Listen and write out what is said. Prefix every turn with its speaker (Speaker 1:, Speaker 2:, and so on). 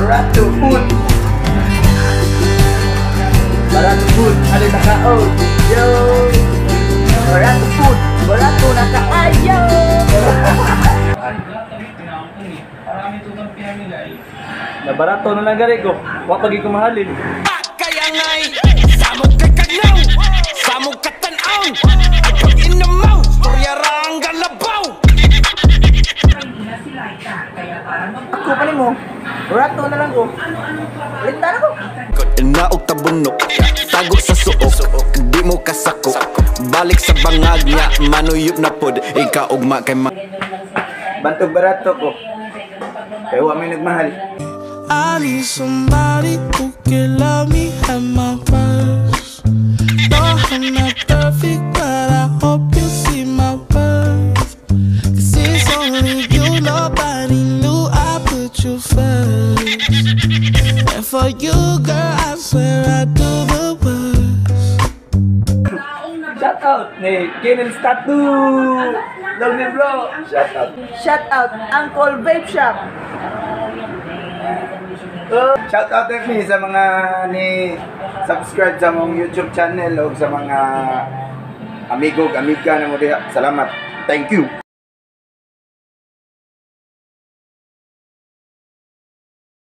Speaker 1: Barat to food.
Speaker 2: Barat to food. Ano na kao? Yo! Barat to food. Barat to nakaayo!
Speaker 3: Nabarato na lang gari ko. Oh. Wa pagi ko mahalin.
Speaker 4: Kaya ngay, samog ka kagnaw, samog ka tanaw, agpag inamaw, storya rang galabaw.
Speaker 2: Ako pa mo. Rato na lang ko. Lintan ako.
Speaker 4: Naog tabunok Tago sa suok Di mo kasako Balik sa bangag niya Manuyop na pod Ikaw ugma kay ma
Speaker 1: Bantog barato ko. Kaya wa may nagmahal.
Speaker 5: I need somebody who can love me at my worst. For you, girl, I swear I do the worst.
Speaker 3: Shout out ni Kennel Tattoo.
Speaker 1: Love me bro. Shout out.
Speaker 2: Shout out, Uncle Vape Shop. Oh,
Speaker 1: shout out din ni sa mga ni subscribe sa mong YouTube channel o sa mga amigo, amiga na mo diha. Salamat. Thank you.